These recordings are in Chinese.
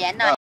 盐呢。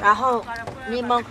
然后柠檬。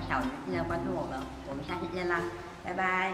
小鱼记得关注我们，我们下期见啦，拜拜。